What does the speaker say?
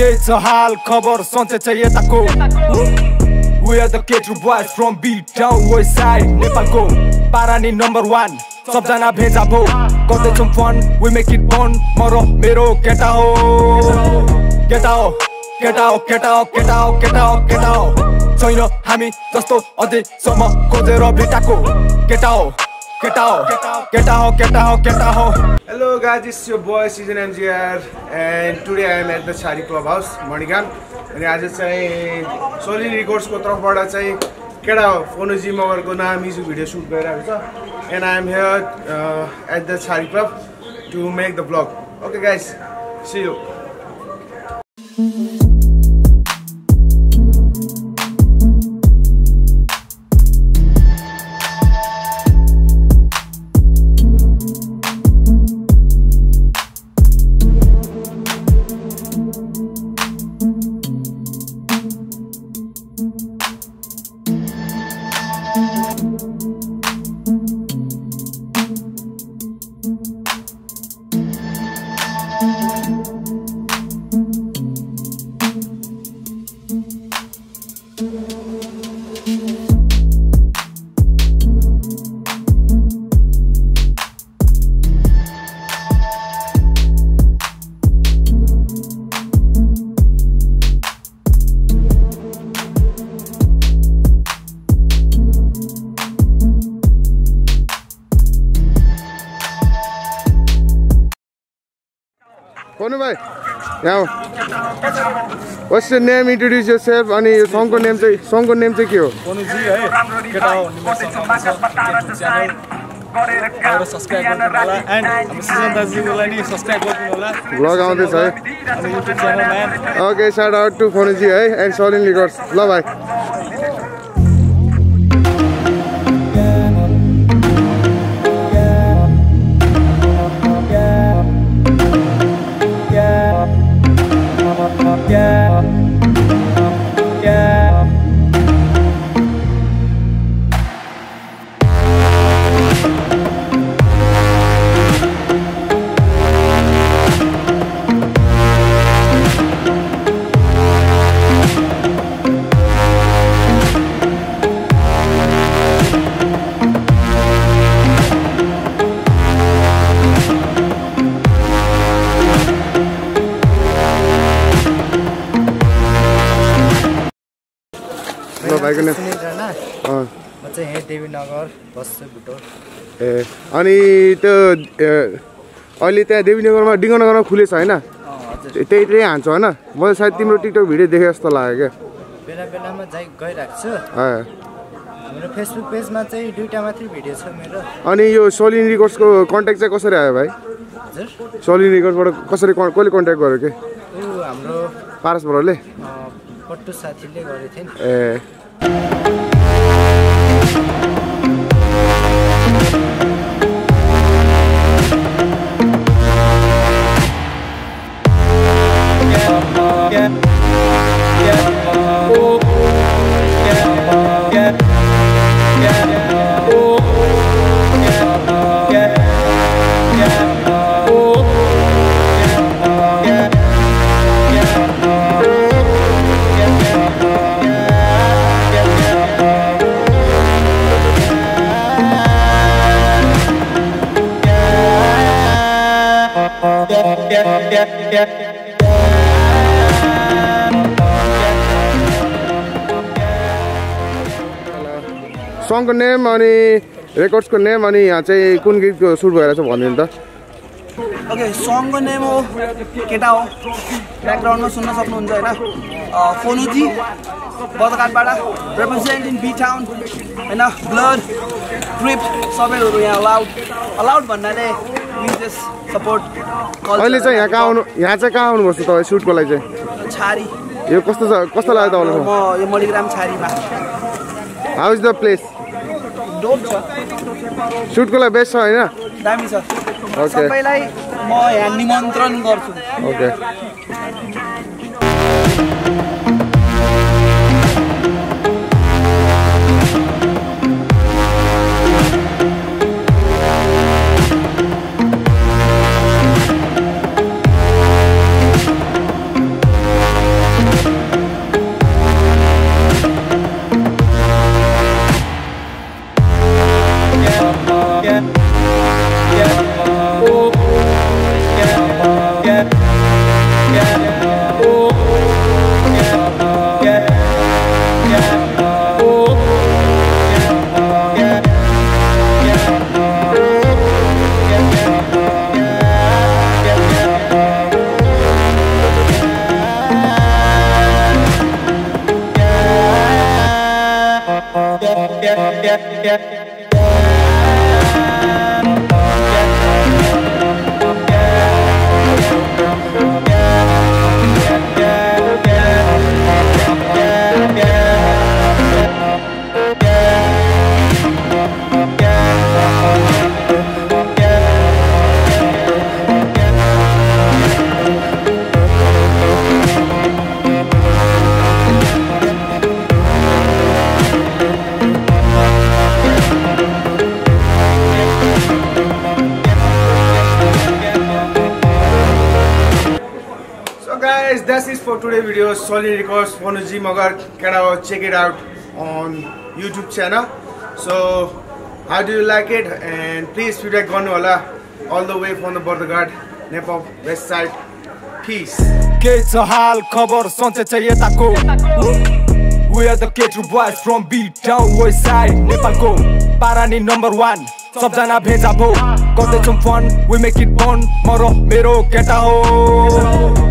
के छ हाल खबर सन्चै छ यताको We are the K2 boys from B town west side पारानी नम्बर वान सबजना भेजा भो गर्दैछौँ fun we make it fun म र मेरो केटा हो केटा हो केटा हो केटा हो केटा हो केटा हो हामी जस्तो अझैसम्म खोजेर भेटाको केटा हो केटा हो केटा हो केटा हो केटा हो guys, this is your boy Season MGR and today I am at the Chari Club House, मणिगाम अनि आज चाहिँ सोली रिकर्ड्सको तर्फबाट चाहिँ केटा हो? फोनोजी मगरको नाम म्युजिक भिडियो सुट गरिरहेको छ। And I am here at the Chhari club to make the blog okay guys see you भन्नु भाइ? यहाँ what's your name introduce yourself अनि यो सङको नेम चाहिँ सङको नेम चाहिँ के हो? फोनोजी है केटा हो निमेर सब्सक्राइब गरिदिनु होला एन्ड हाम्रो सिजन दाजुको लागि सब्सक्राइब गरिदिनु होला ब्लग आउँदैछ है। ओके साइड आउट टु फोनजी है एन्ड सलिन लिगर्स ल भाइ। भाइको नेम देवीनगर ए अनि त्यो ए, अहिले त्यहाँ देवीनगरमा डिङ्गनगरमा खुलेछ होइन? त्यही त्यही हान्छ होइन? मैले सायद तिम्रो टिकटक भिडियो देखेँ जस्तो लाग्यो बेला बेलामा जाइ गइरहेको छु। क्या। हाम्रो फेसबुक पेजमा चाहिँ दुइटा मात्रै भिडियो छ मेरो। अनि यो सोलिन रिकर्ड्सको कन्ट्याक्ट चाहिँ कसरी आयो भाइ? सोलिन रिकर्ड्सबाट कसरी कसले कन्ट्याक्ट गर्यो कि? हाम्रो पारस बराले अँ, Thank you. सङको नेम अनि रेकर्ड्सको नेम अनि यहाँ चाहिँ कुन गीतको सुट भइरहेछ भनिदिनु त? ओके सङको नेम हो केटा हो। ब्याकग्राउन्डमा सुन्न सक्नुहुन्छ होइन? फोनुजी बदघाटबाट रिप्रेजेन्ट इन बी टाउन होइन? ब्लड ट्रिप सबैहरू यहाँ अलाउड अलाउड भन्नाले अहिले चाहिँ यहाँ कहाँ आउनु यहाँ चाहिँ कहाँ आउनुभएको छ तपाईँ सुटको लागि चाहिँ? छारी। यो कस्तो छ कस्तो लाग्यो तपाईँलाई यो मणिग्राम छारीमा हाउ इज द प्लेस सुटको लागि बेस्ट छ होइन? दामी छ। सबैलाई म यहाँ निमन्त्रण गर्छु। Okay yeah, yeah. It for today video. Solid Records, Fonoji Magar, Kada, check it out on YouTube channel. So, how do you like it? And please feedback गर्नु होला all the way from the Bordagard, Nepal west side. Peace. हाल खबर सन्चै छ यताको We are the K2 boys from B town west side नेपालको पारानी number one सबजना भेजा भो गर्दैछौँ fun We make it fun म र मेरो केटा हो